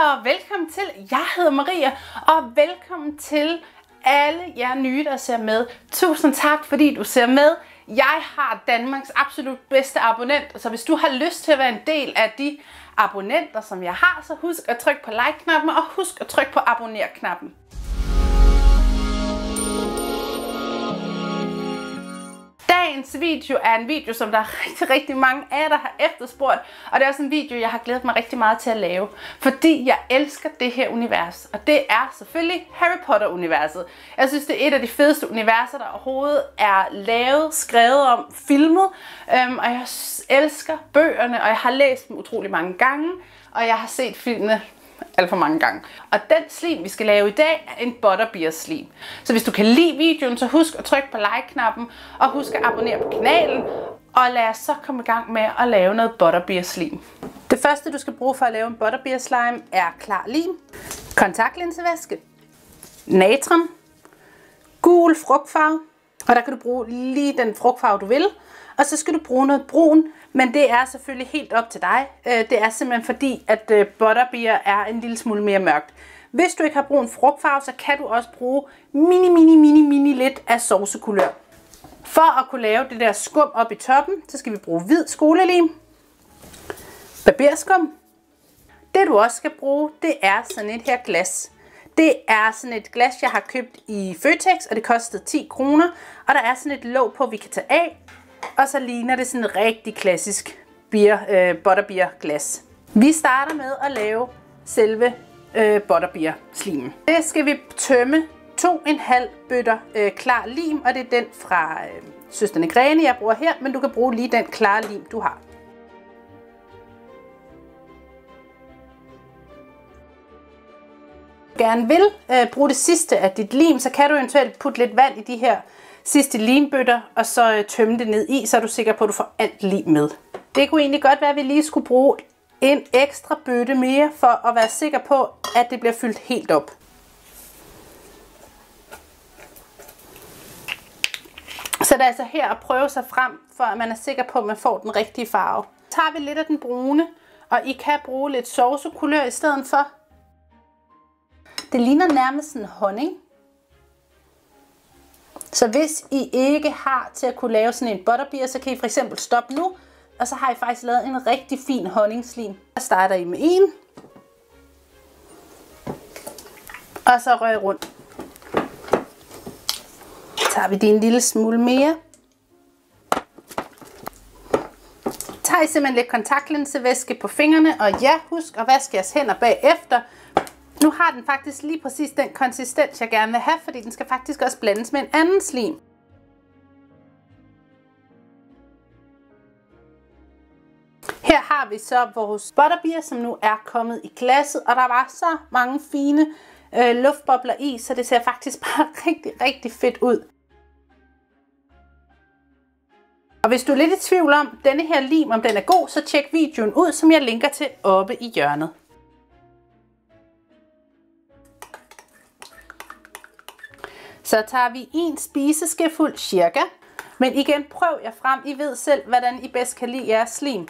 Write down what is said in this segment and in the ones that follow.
og velkommen til. Jeg hedder Maria, og velkommen til alle jer nye, der ser med. Tusind tak, fordi du ser med. Jeg har Danmarks absolut bedste abonnent, så hvis du har lyst til at være en del af de abonnenter, som jeg har, så husk at trykke på like-knappen, og husk at trykke på abonner-knappen. Dagens video er en video, som der er rigtig, rigtig mange af jer, der har efterspurgt. Og det er også en video, jeg har glædet mig rigtig meget til at lave. Fordi jeg elsker det her univers. Og det er selvfølgelig Harry Potter-universet. Jeg synes, det er et af de fedeste universer, der overhovedet er lavet, skrevet om, filmet. Øhm, og jeg elsker bøgerne, og jeg har læst dem utrolig mange gange. Og jeg har set filmene alt for mange gange. Og den slim, vi skal lave i dag, er en butterbeer slim. Så hvis du kan lide videoen, så husk at trykke på like-knappen, og husk at abonnere på kanalen, og lad os så komme i gang med at lave noget butterbeer slim. Det første, du skal bruge for at lave en butterbeer slime, er klar lim, kontaktlinsevæske, natron, gul frugtfarve, og der kan du bruge lige den frugtfarve, du vil, og så skal du bruge noget brun, men det er selvfølgelig helt op til dig. Øh, det er simpelthen fordi, at øh, butterbeer er en lille smule mere mørkt. Hvis du ikke har brun frugtfarve, så kan du også bruge mini, mini, mini, mini lidt af saucekulør. For at kunne lave det der skum op i toppen, så skal vi bruge hvid skolelim, barberskum. Det du også skal bruge, det er sådan et her glas. Det er sådan et glas, jeg har købt i Føtex, og det kostede 10 kroner. Og der er sådan et låg på, vi kan tage af. Og så ligner det sådan et rigtig klassisk beer, øh, butterbeer glas. Vi starter med at lave selve øh, butterbeer slimen. Det skal vi tømme 2,5 bøtter øh, klar lim, og det er den fra øh, Søsterne Grene, jeg bruger her, men du kan bruge lige den klare lim, du har. gerne vil øh, bruge det sidste af dit lim, så kan du eventuelt putte lidt vand i de her sidste limbøtter, og så øh, tømme det ned i, så er du sikker på, at du får alt lim med. Det kunne egentlig godt være, at vi lige skulle bruge en ekstra bøtte mere, for at være sikker på, at det bliver fyldt helt op. Så det er altså her at prøve sig frem, for at man er sikker på, at man får den rigtige farve. Så tager vi lidt af den brune, og I kan bruge lidt sovsekulør i stedet for. Det ligner nærmest en honning. Så hvis I ikke har til at kunne lave sådan en butterbeer, så kan I for eksempel stoppe nu, og så har I faktisk lavet en rigtig fin honningslim. Så starter I med en, og så rører rundt. Så tager vi din en lille smule mere. Tager I simpelthen lidt kontaktlinsevæske på fingrene, og ja, husk at vaske jeres hænder bagefter, nu har den faktisk lige præcis den konsistens, jeg gerne vil have, fordi den skal faktisk også blandes med en anden slim. Her har vi så vores butterbeer, som nu er kommet i glasset, og der var så mange fine øh, luftbobler i, så det ser faktisk bare rigtig, rigtig fedt ud. Og hvis du er lidt i tvivl om denne her lim, om den er god, så tjek videoen ud, som jeg linker til oppe i hjørnet. Så tager vi en spiseskefuld cirka. Men igen, prøv jer frem. I ved selv, hvordan I bedst kan lide jeres slim.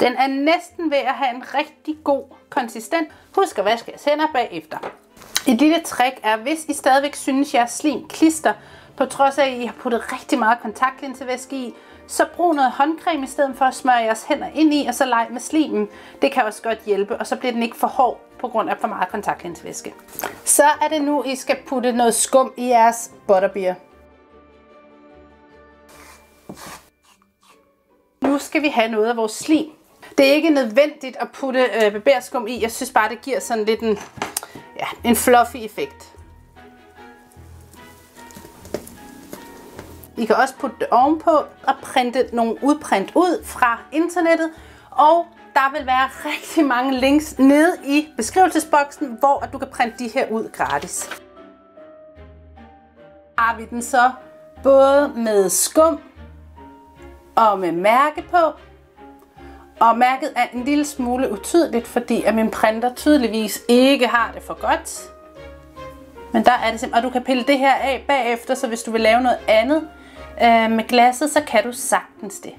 Den er næsten ved at have en rigtig god konsistens. Husk at vaske jeres hænder bagefter. Et lille trick er, hvis I stadigvæk synes, at jeres slim klister, på trods af, at I har puttet rigtig meget kontaktlinsevæske i, så brug noget håndcreme i stedet for at smøre jeres hænder ind i, og så leg med slimen. Det kan også godt hjælpe, og så bliver den ikke for hård på grund af for meget kontaktlinsevæske. Så er det nu, I skal putte noget skum i jeres butterbeer. Nu skal vi have noget af vores slim. Det er ikke nødvendigt at putte øh, barberskum i. Jeg synes bare, det giver sådan lidt en, ja, en fluffy effekt. I kan også putte det ovenpå og printe nogle udprint ud fra internettet. Og der vil være rigtig mange links nede i beskrivelsesboksen, hvor du kan printe de her ud gratis. Har vi den så både med skum og med mærke på. Og mærket er en lille smule utydeligt, fordi at min printer tydeligvis ikke har det for godt. Men der er det simpelthen, og du kan pille det her af bagefter, så hvis du vil lave noget andet øh, med glasset, så kan du sagtens det.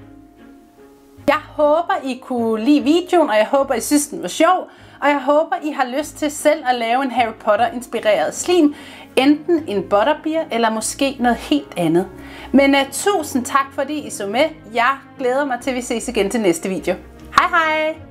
Jeg håber, I kunne lide videoen, og jeg håber, I synes, den var sjov. Og jeg håber, I har lyst til selv at lave en Harry Potter-inspireret slim. Enten en butterbeer, eller måske noget helt andet. Men uh, tusind tak, fordi I så med. Jeg glæder mig til, at vi ses igen til næste video. Hej hej!